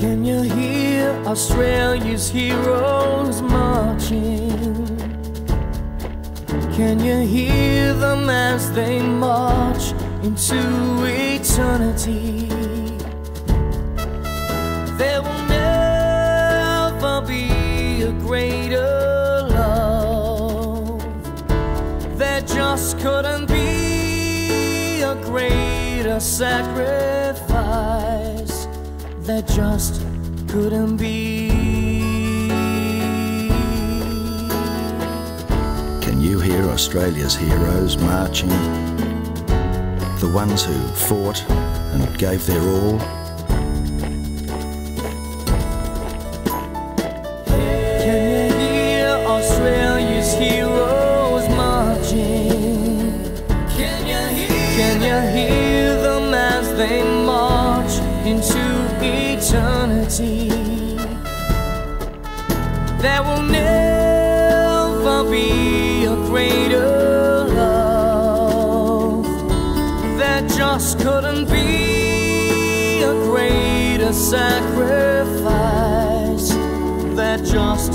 Can you hear Australia's heroes marching? Can you hear them as they march into eternity? There will never be a greater love. There just couldn't be a greater sacrifice. There just couldn't be. Can you hear Australia's heroes marching? The ones who fought and gave their all? Can you hear Australia's heroes marching? Can you hear, Can you hear them as they march into eternity? There will never be a greater love. There just couldn't be a greater sacrifice. There just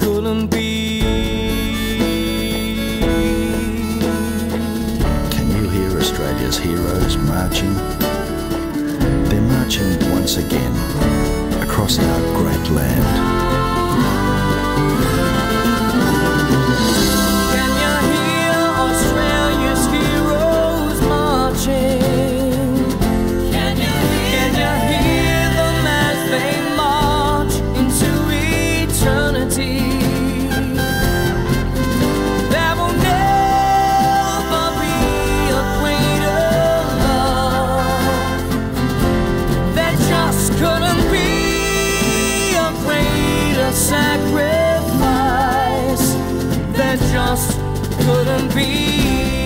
couldn't be. Can you hear Australia's heroes marching? Marching once again across our great land. Couldn't be a greater sacrifice. Just couldn't be.